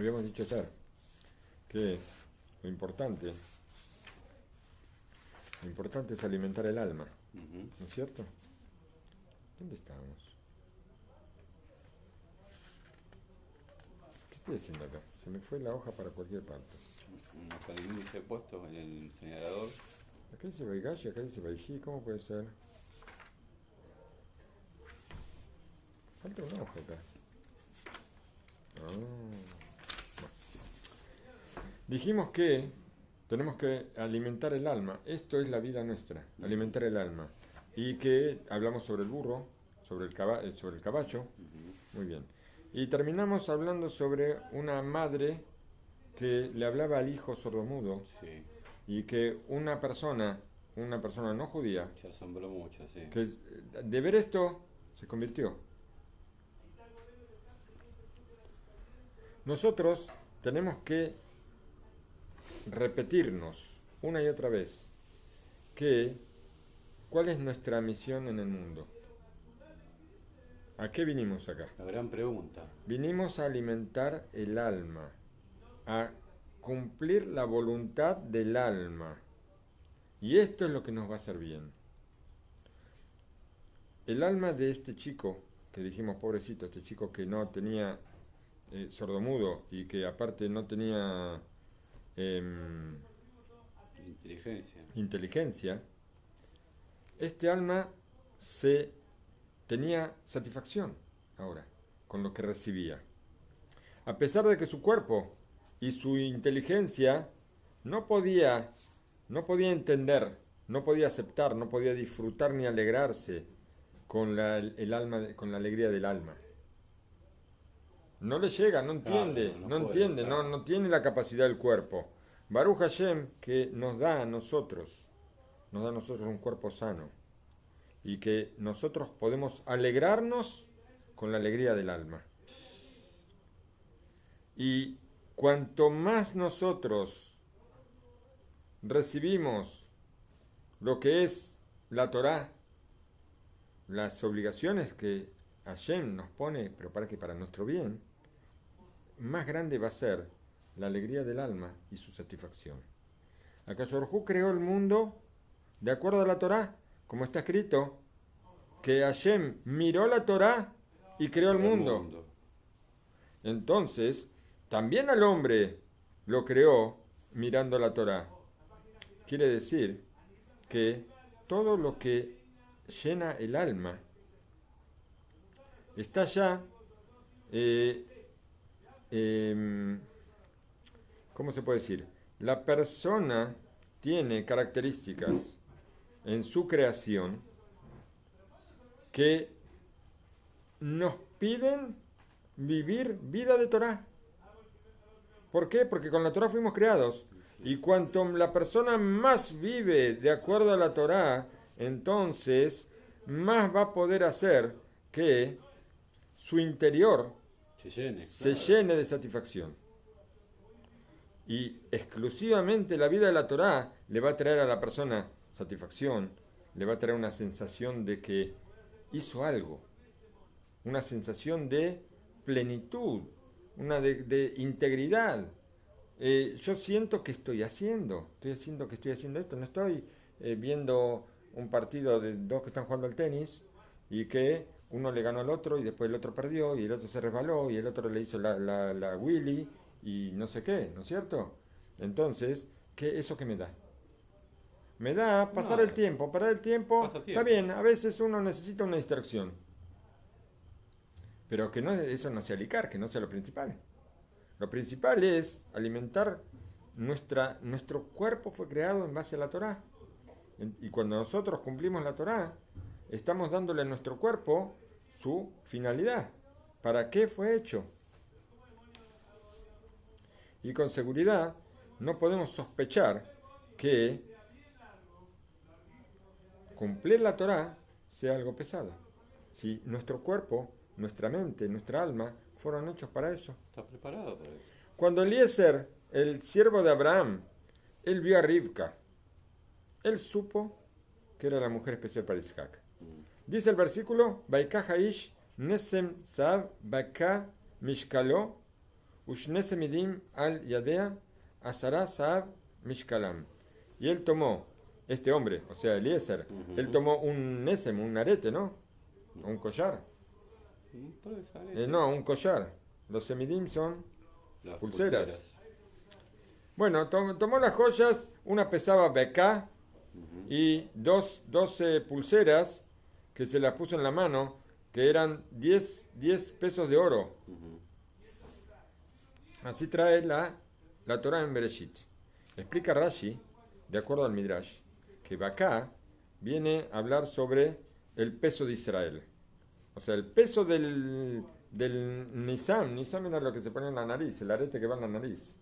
habíamos dicho ayer que lo importante, lo importante es alimentar el alma. ¿no es cierto? ¿Dónde estábamos? ¿Qué estoy haciendo acá? Se me fue la hoja para cualquier parte. Con el puesto en el señalador. Acá dice Baigashi, acá dice Baiji, ¿cómo puede ser? Falta una hoja acá. Ah. Dijimos que tenemos que alimentar el alma. Esto es la vida nuestra, alimentar el alma. Y que hablamos sobre el burro, sobre el, caba- eh, sobre el caballo. Muy bien. Y terminamos hablando sobre una madre que le hablaba al hijo sordomudo Sí, y que una persona, una persona no judía, se asombró mucho, sí. que eh, de ver esto se convirtió. Nosotros tenemos que repetirnos una y otra vez que cuál es nuestra misión en el mundo. ¿A qué vinimos acá? La gran pregunta. Vinimos a alimentar el alma, a cumplir la voluntad del alma. Y esto es lo que nos va a hacer bien. El alma de este chico, que dijimos pobrecito, este chico que no tenía eh, sordomudo y que aparte no tenía em, Inteligencia. inteligencia, este alma se tenía satisfacción ahora con lo que recibía. A pesar de que su cuerpo y su inteligencia no podía no podía entender, no podía aceptar, no podía disfrutar ni alegrarse con la, el alma con la alegría del alma. No le llega, no entiende, no no, puede, entiende, claro. no, no tiene la capacidad del cuerpo. Baruch Hashem que nos da a nosotros, nos da a nosotros un cuerpo sano y que nosotros podemos alegrarnos con la alegría del alma. Y cuanto más nosotros recibimos lo que es la Torá, las obligaciones que Hashem nos pone, pero para que para nuestro bien, más grande va a ser la alegría del alma y su satisfacción. Akasorhu creó el mundo de acuerdo a la Torá, como está escrito, que Hashem miró la Torá y creó el mundo. Entonces, también al hombre lo creó mirando la Torá. Quiere decir que todo lo que llena el alma está ya, eh, em, ¿cómo se puede decir? La persona tiene características en su creación que nos piden vivir vida de Torah. ¿Por qué? Porque con la Torah fuimos creados. Y cuanto la persona más vive de acuerdo a la Torah, entonces más va a poder hacer que su interior Se llene. se claro. llene de satisfacción. Y exclusivamente la vida de la Torá le va a traer a la persona satisfacción, le va a traer una sensación de que hizo algo, una sensación de plenitud, una de, de integridad. Eh, yo siento que estoy haciendo, estoy haciendo que estoy haciendo esto, no estoy eh, viendo un partido de dos que están jugando al tenis y que uno le ganó al otro y después el otro perdió y el otro se resbaló y el otro le hizo la, la, la Willy y no sé qué, ¿no es cierto? Entonces, ¿qué, ¿eso qué me da? Me da pasar el tiempo, parar el tiempo, Pasa está tiempo. bien, a veces uno necesita una distracción, pero que no, eso no sea licar, que no sea lo principal. Lo principal es alimentar nuestra, nuestro cuerpo fue creado en base a la Torá. Y cuando nosotros cumplimos la Torá, estamos dándole a nuestro cuerpo su finalidad. ¿Para qué fue hecho? Y con seguridad no podemos sospechar que cumplir la Torá sea algo pesado. Si nuestro cuerpo, nuestra mente, nuestra alma fueron hechos para eso. ¿Estás preparado para eso? Cuando Eliezer, el siervo de Abraham, él vio a Rivka, él supo que era la mujer especial para Isaac. Dice el versículo, Baikah Haish Nesem Sav Baka Mishkalo Ushne semidim al yadea asara saab mishkalam. Y él tomó, este hombre, o sea, Eliezer, Ujú. él tomó un nesem, un arete, ¿no? Un collar. Eh, no, un collar. Los semidim son... Las pulseras. Bueno, to- tomó las joyas, una pesaba beca Ujú. y dos, 12 pulseras que se las puso en la mano, que eran 10, 10 pesos de oro. Así trae la, la Torah en Bereshit. Explica Rashi, de acuerdo al Midrash, que Bacá viene a hablar sobre el peso de Israel. O sea, el peso del, del Nisam. Nisam era lo que se pone en la nariz, el arete que va en la nariz.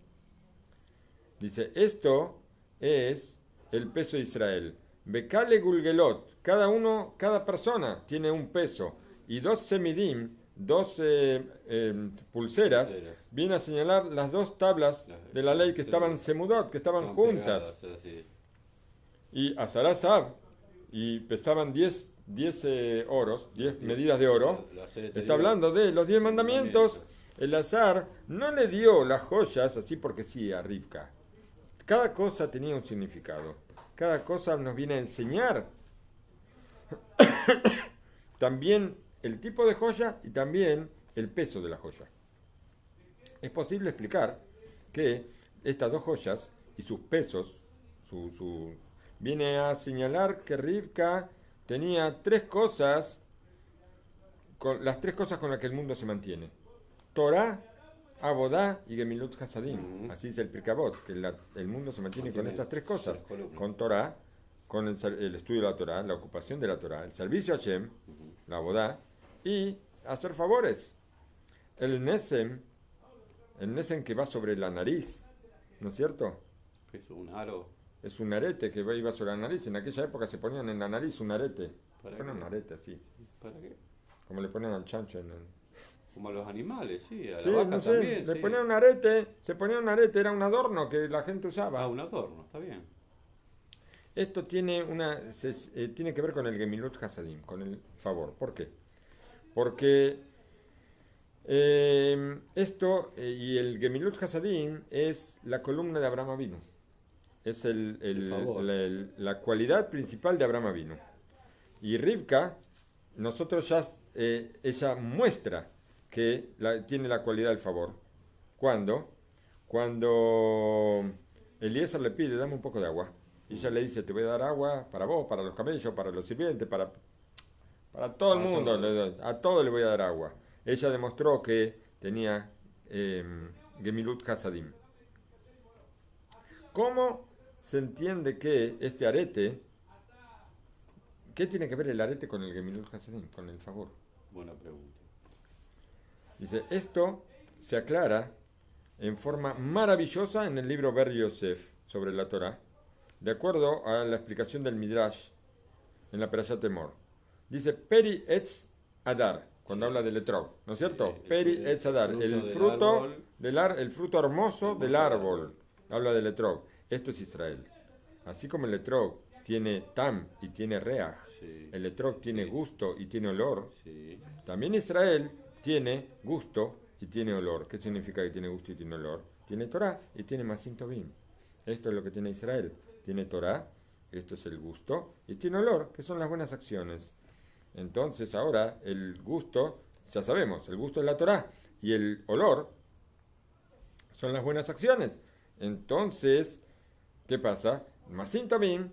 Dice, esto es el peso de Israel. Bekale Gulgelot, cada uno, cada persona tiene un peso. Y dos semidim, dos eh, eh, pulseras, viene a señalar las dos tablas Las- de la ley que estaban semudot, que estaban juntas. Y Azarasab, y pesaban 10 10 eh, oros, 10 medidas de oro. Está hablando de los 10 mandamientos. El azar no le dio las joyas así porque sí a Rivka. Cada cosa tenía un significado. Cada cosa nos viene a enseñar también el tipo de joya y también el peso de la joya. Es posible explicar que estas dos joyas y sus pesos, viene a señalar que Rivka tenía tres cosas, con, las tres cosas con las que el mundo se mantiene. Torah, Abodá y Gemilut Hasadim. Así dice el Pirkabot, que la- el mundo se mantiene con esas tres cosas. Con Torah, con el, el estudio de la Torah, la ocupación de la Torah, el servicio a Hashem, la Abodá, y hacer favores. El Nesem, el Nesem que va sobre la nariz, ¿no es cierto? Es un aro. Es un arete que va- iba sobre la nariz. En aquella época se ponían en la nariz un arete. ¿Para qué? un arete así, ¿Para qué? como le ponen al chancho en el... Como a los animales, sí. A Sí, la vaca no sé, también. le sí. ponían un arete, se ponía un arete, era un adorno que la gente usaba. Ah, un adorno, está bien. Esto tiene, una, se- eh, tiene que ver con el Gemilut Hasadim, con el favor. ¿Por qué? Porque eh, esto eh, y el Gemilut Hasadim es la columna de Abraham Avinu. Es el, el- el- la cualidad principal de Abraham Avinu. Y Rivka, nosotros ya, eh, ella muestra que la- tiene la cualidad del favor. ¿Cuándo? Cuando Eliezer le pide, dame un poco de agua. Y ella le dice, te voy a dar agua para vos, para los camellos, para los sirvientes, para, para todo el mundo. todo. le a todo le voy a dar agua. Ella demostró que tenía eh, Gemilut Hasadim. ¿Cómo se entiende que este arete, qué tiene que ver el arete con el Gemilut Hasadim, con el favor? Buena pregunta. Dice, esto se aclara en forma maravillosa en el libro Ber Yosef sobre la Torah, de acuerdo a la explicación del Midrash en la Perashat Temor. Dice, Peri Etz Adar, cuando habla del etrog, ¿no es cierto? Sí, Peri Etz Adar, el fruto árbol. del ar- el fruto hermoso del árbol. árbol. Habla del etrog. Esto es Israel. Así como el etrog tiene tam y tiene reach, Sí. el etrog tiene gusto y tiene olor, también Israel tiene gusto y tiene olor. ¿Qué significa que tiene gusto y tiene olor? Tiene Torah y tiene Masim Tobim. Esto es lo que tiene Israel. Tiene Torah, esto es el gusto, y tiene olor, que son las buenas acciones. Entonces ahora el gusto, ya sabemos, el gusto es la Torah y el olor son las buenas acciones. Entonces, ¿qué pasa? Masim Tobim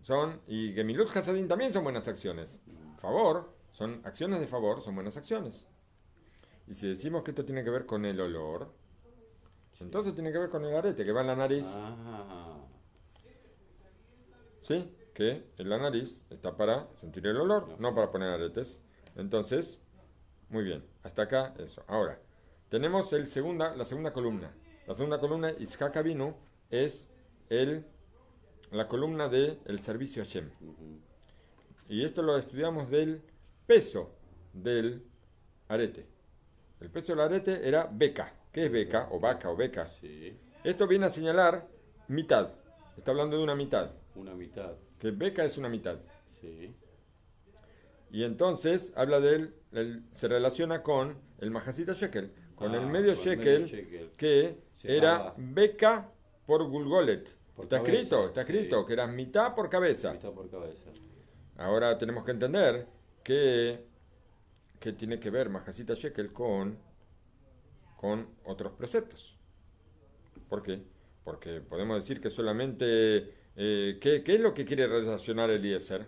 son, y Gemilut Hasadim también son buenas acciones. Favor, son acciones de favor, son buenas acciones. Y si decimos que esto tiene que ver con el olor, entonces tiene que ver con el arete que va en la nariz. Ah, ¿Sí? Que en la nariz está para sentir el olor, no para poner aretes. Entonces, muy bien, hasta acá eso. Ahora, tenemos el segunda, la segunda columna. La segunda columna, Ishak Avinu, es el, la columna del el servicio a Hashem. Y esto lo estudiamos del peso del arete. El peso del arete era beca. ¿Qué es beca? O vaca o beca. Sí. Esto viene a señalar mitad. Está hablando de una mitad. Una mitad. Que beca es una mitad. Sí. Y entonces habla de él, él se relaciona con el Majasita Shekel. con Ah, el medio con el shekel, medio shekel. que Se era paga. beca por Gulgolet. Por está cabeza, escrito, está sí. escrito, que era mitad por cabeza. Mitad por cabeza. Ahora tenemos que entender que, que tiene que ver Majacita Shekel con, con otros preceptos. ¿Por qué? Porque podemos decir que solamente... eh, ¿qué, qué es lo que quiere relacionar Eliezer?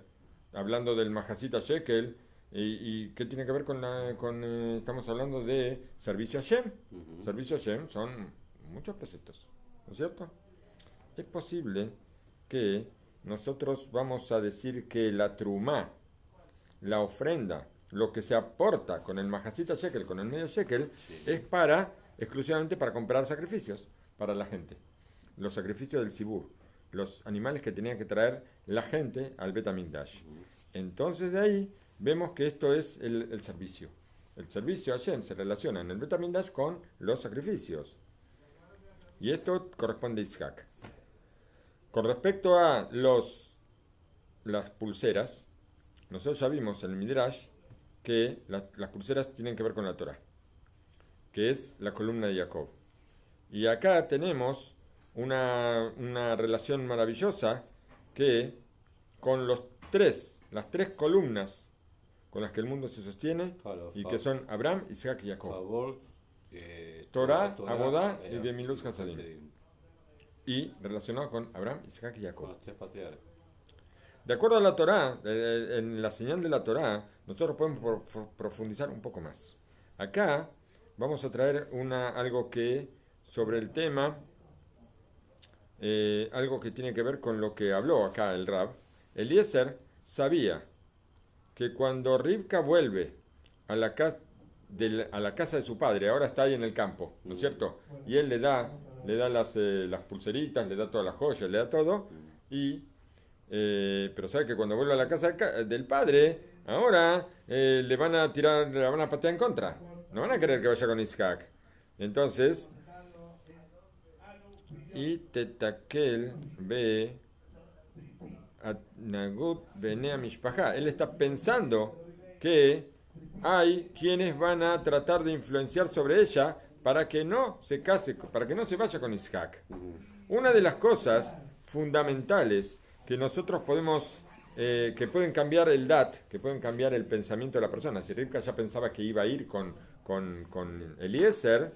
Hablando del Majacita Shekel, y, y qué tiene que ver con la... Con, eh, estamos hablando de servicio a Shem. Servicio a Shem son muchos preceptos, ¿no es cierto? Es posible que nosotros vamos a decir que la trumá, la ofrenda, lo que se aporta con el majacita shekel, con el medio shekel, Sí. es para, exclusivamente para comprar sacrificios para la gente. Los sacrificios del Sibur, los animales que tenía que traer la gente al Betamigdash. Entonces de ahí vemos que esto es el, el servicio. El servicio a Hashem se relaciona en el Betamigdash con los sacrificios. Y esto corresponde a Isaac. Con respecto a los, las pulseras, nosotros ya vimos en el Midrash que las, las pulseras tienen que ver con la Torah, que es la columna de Jacob. Y acá tenemos una, una relación maravillosa que con los tres, las tres columnas con las que el mundo se sostiene Claro, y que son Abraham, Isaac y Jacob. Favor. eh, Torah, Torah, Abodá eh, y Gemilut Hasadim. Y relacionado con Abraham, Isaac y Jacob. De acuerdo a la Torá, eh, en la señal de la Torá, nosotros podemos pro- pro- profundizar un poco más. Acá vamos a traer una, algo que sobre el tema, eh, algo que tiene que ver con lo que habló acá el Rab. Eliezer sabía que cuando Rivka vuelve a la, ca- del- a la casa de su padre, ahora está ahí en el campo, ¿no es cierto? Y él le da, le da las, eh, las pulseritas, le da todas las joyas, le da todo, y eh, pero sabe que cuando vuelve a la casa del ca- del padre, ahora eh, le van a tirar, le van a patear en contra. No van a querer que vaya con Isaac. Entonces, y Tetakel ve a Nagut Benea Mishpaha. Él está pensando que hay quienes van a tratar de influenciar sobre ella para que no se case, para que no se vaya con Isaac. Una de las cosas fundamentales que nosotros podemos, eh, que pueden cambiar el DAT, que pueden cambiar el pensamiento de la persona, si Rivka ya pensaba que iba a ir con, con, con Eliezer,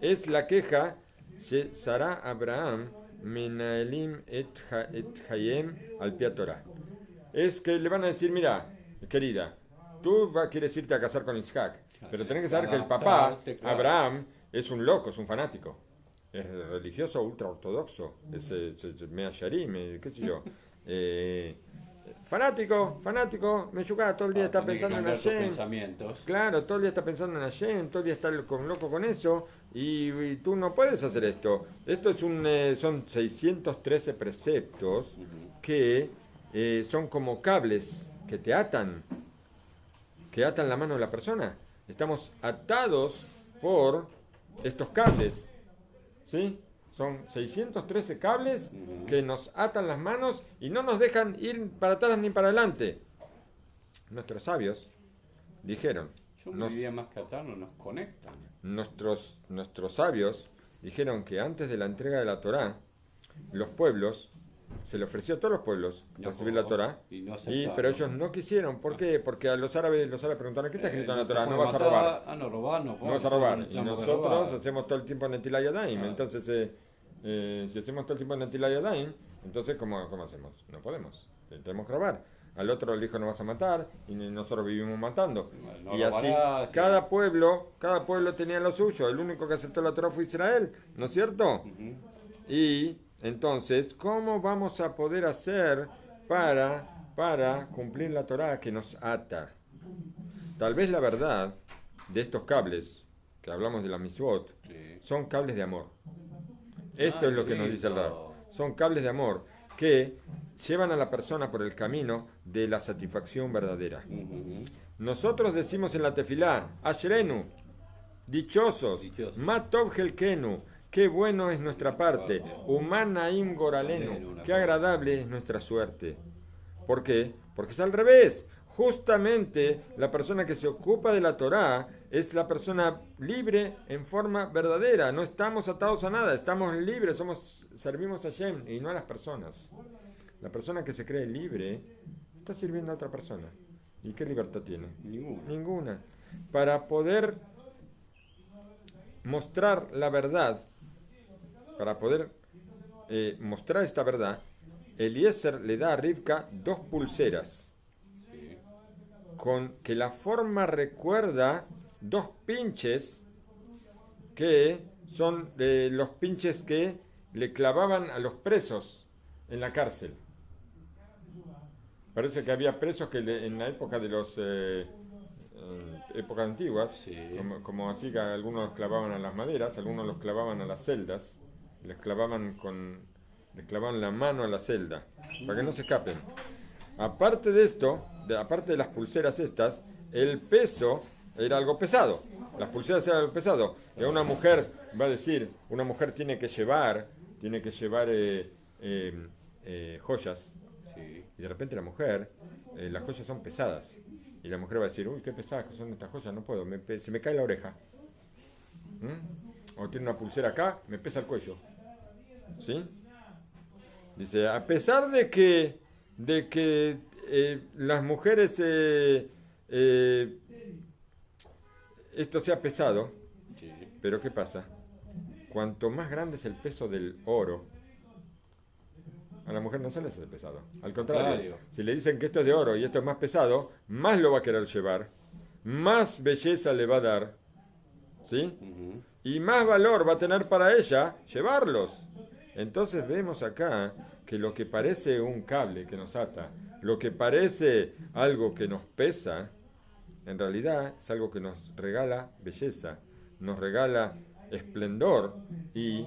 es la queja, "She Sarah Abraham Menaelim et, Ha- et Hayem al Torah". Es que le van a decir, mira, querida, tú va, quieres irte a casar con Isaac, pero tenés que saber que el papá. Abraham, es un loco, es un fanático es religioso ultra ortodoxo, es, es, es mea sharim, eh, qué sé yo. Eh, fanático, fanático, me todo el día Ah, está pensando en pensamientos. Claro, todo el día está pensando en Hashem, todo el día está con, loco con eso, y, y tú no puedes hacer esto. Esto es un, eh, son 613 preceptos que eh, son como cables que te atan, que atan la mano de la persona. Estamos atados por estos cables, ¿sí? Son 613 cables que nos atan las manos y no nos dejan ir para atrás ni para adelante. Nuestros sabios dijeron, Yo me nos- diría más que atarnos, nos conectan. nuestros, nuestros sabios dijeron que antes de la entrega de la Torá, los pueblos, se le ofreció a todos los pueblos No, recibir la Torá, y no pero ellos no quisieron. ¿Por qué? Porque a los árabes, los árabes preguntaron, ¿qué está escrito en la Torá? No vas a robar. Ah, no, robar no. No vas a robar. Y nosotros robar. hacemos todo el tiempo Netilah Yadayim. Ah. Entonces, eh, eh, si hacemos todo el tiempo Netilah Yadayim, entonces, ¿cómo, ¿cómo hacemos? No podemos. Tenemos que robar. Al otro le dijo no vas a matar y nosotros vivimos matando. No y así, cada pueblo, cada pueblo tenía lo suyo. El único que aceptó la Torah fue Israel, ¿no es cierto? Y entonces, ¿cómo vamos a poder hacer para, para cumplir la Torah que nos ata? Tal vez la verdad de estos cables, que hablamos de la misbot, Sí. son cables de amor. Esto Ah, es lo que nos dice el Rab. Son cables de amor que llevan a la persona por el camino de la satisfacción verdadera. Nosotros decimos en la tefilá, Ashrenu, dichosos, Dichosos. Matov Helkenu, qué bueno es nuestra parte, Humanaim Goralenu, qué agradable es nuestra suerte. ¿Por qué? Porque es al revés. Justamente la persona que se ocupa de la Torá es la persona libre en forma verdadera. No estamos atados a nada, estamos libres, somos, servimos a Shem y no a las personas. La persona que se cree libre está sirviendo a otra persona. ¿Y qué libertad tiene? Ninguna. Ninguna. Para poder mostrar la verdad, para poder eh, mostrar esta verdad, Eliezer le da a Rivka dos pulseras con que la forma recuerda dos pinches que son eh, los pinches que le clavaban a los presos en la cárcel. Parece que había presos que le- en la época de los eh, eh, épocas antiguas, Sí. como, como así que algunos los clavaban a las maderas, algunos los clavaban a las celdas, les clavaban con les clavaban la mano a la celda para que no se escapen. Aparte de esto, de- aparte de las pulseras estas, el peso era algo pesado. Las pulseras eran algo pesado. Y una mujer, va a decir, una mujer tiene que llevar, tiene que llevar eh, eh, eh, joyas. Sí. Y de repente la mujer, las joyas son pesadas. Y la mujer va a decir, uy, qué pesadas que son estas joyas, no puedo, me se me cae la oreja. ¿Mm? O tiene una pulsera acá, me pesa el cuello. ¿Sí? Dice, a pesar de que, de que las mujeres, esto sea pesado, Sí. pero ¿qué pasa? Cuanto más grande es el peso del oro, a la mujer no se le hace pesado. Al contrario, Claro. si le dicen que esto es de oro y esto es más pesado, más lo va a querer llevar, más belleza le va a dar, ¿sí? Y más valor va a tener para ella llevarlos. Entonces vemos acá que lo que parece un cable que nos ata, lo que parece algo que nos pesa, en realidad es algo que nos regala belleza, nos regala esplendor y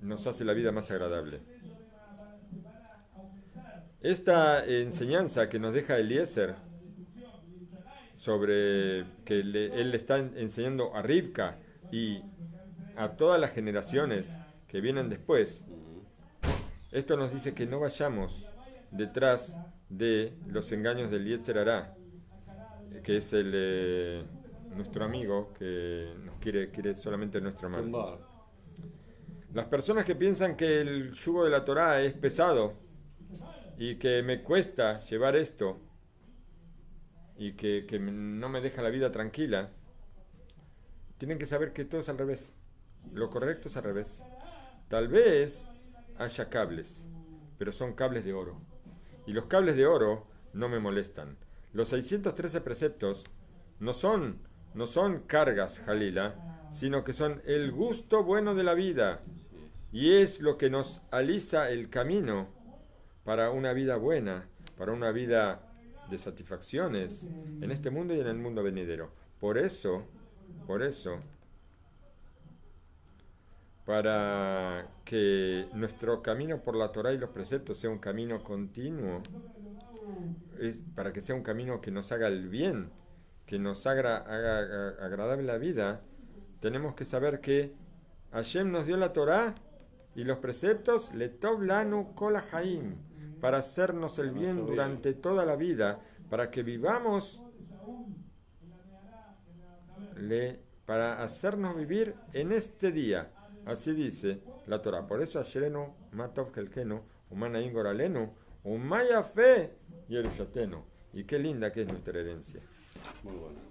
nos hace la vida más agradable. Esta enseñanza que nos deja Eliezer sobre que él le está enseñando a Rivka y a todas las generaciones que vienen después, esto nos dice que no vayamos detrás de los engaños del Yetzer Hará, que es el, eh, nuestro amigo que nos quiere, quiere solamente nuestro mal. Las personas que piensan que el yugo de la Torá es pesado y que me cuesta llevar esto y que, que no me deja la vida tranquila, tienen que saber que todo es al revés. Lo correcto es al revés. Tal vez haya cables, pero son cables de oro. Y los cables de oro no me molestan. Los 613 preceptos no son, no son cargas, Jalila, sino que son el gusto bueno de la vida. Y es lo que nos alisa el camino para una vida buena, para una vida de satisfacciones en este mundo y en el mundo venidero. Por eso, por eso, para que nuestro camino por la Torah y los preceptos sea un camino continuo, es para que sea un camino que nos haga el bien, que nos haga, agradable la vida, tenemos que saber que Hashem nos dio la Torah y los preceptos, letov lanu kol haim, para hacernos el bien durante toda la vida, para que vivamos, le, para hacernos vivir en este día. Así dice la Torah. Por eso Asherenu matov kelkenu, umanaim goralenu, umaya fe yerushatenu. Y qué linda que es nuestra herencia. Muy bueno.